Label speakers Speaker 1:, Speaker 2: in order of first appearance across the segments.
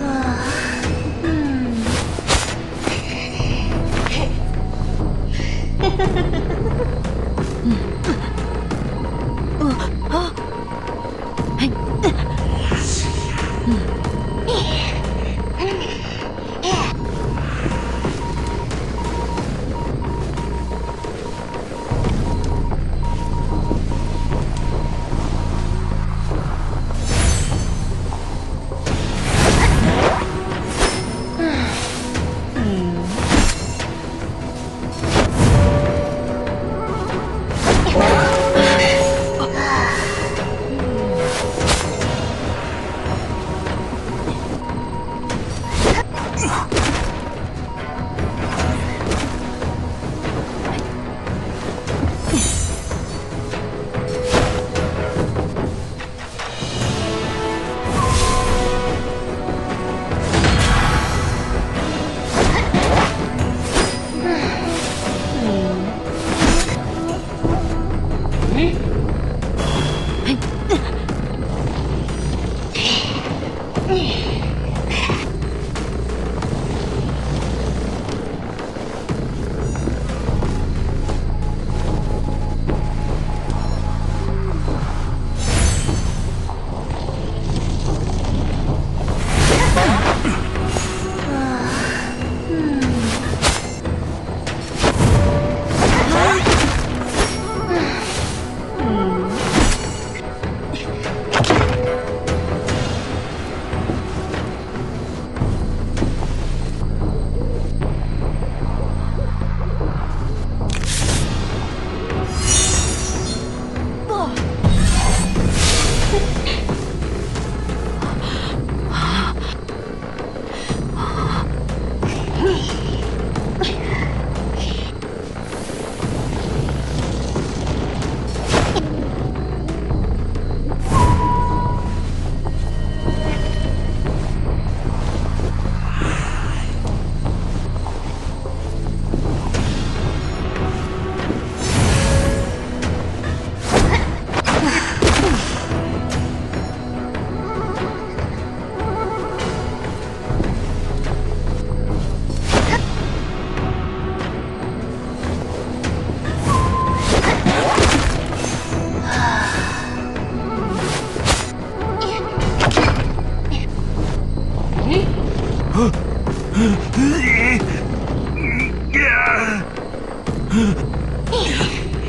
Speaker 1: 啊！嗯。嘿嘿嘿嘿嘿嘿嘿嘿！嗯。
Speaker 2: 哦啊！嘿。嗯。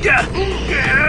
Speaker 3: Yeah.